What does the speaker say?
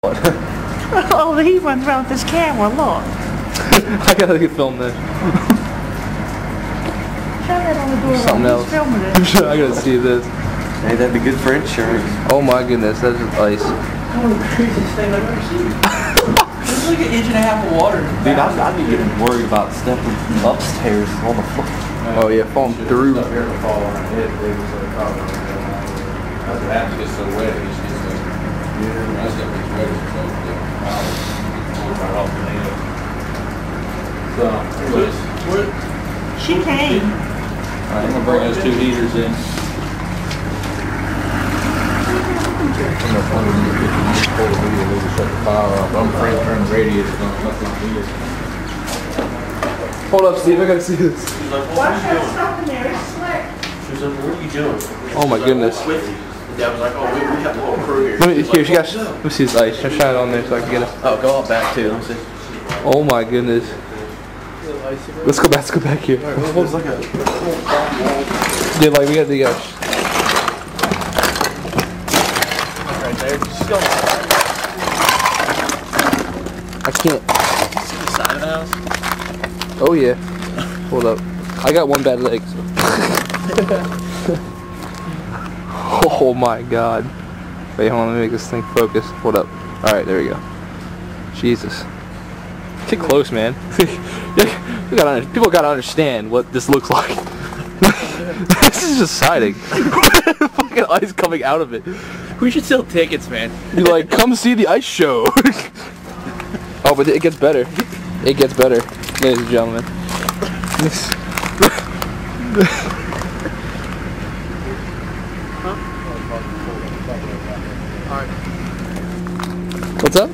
oh, he runs around with his camera. Look. I gotta get film this. Show that on the door. Something He's else. filming it. I gotta see this. Hey, that'd be good for insurance. Oh my goodness, that's just ice. One of the craziest things I've ever seen. It's like an inch and a half of water. Dude, I'd, I'd be getting worried about stepping upstairs on the floor. Oh yeah, falling through. Up here to fall on our head, they was like, oh, because it happens to get so wet, it just gets like, yeah, that stuff gets wet, it's so, yeah, wow, it's right off the head. So, anyways, we're, She came. I'm gonna bring those two heaters in. I'm afraid to turn the radiators on, nothing heater. Hold up, Steve. I gotta see this. She's like, Watch what are you doing? stuff in there. It's slick. She was like, what are you doing? Oh my goodness. "Well, you. The dad was like, oh, we, we have the whole crew here. Let me, here, like, she got. "Oh. Let me see this ice. Shine it on there so I can get it. Oh, go up back too. Let me see. Oh my goodness. Let's go back. Let's go back here. It's like a, Yeah, like we got the. Uh, Right there. Going I can't. the side of the house. Oh yeah. Hold up. I got one bad leg. So. oh my god. Wait, hold on. Let me make this thing focus. Hold up. All right, there we go. Jesus. Get close, man. You gotta, people gotta understand what this looks like. this is just siding. Fucking ice coming out of it. We should sell tickets, man. Be like, come see the ice show. oh, but it gets better. It gets better, ladies and gentlemen. This- What's up?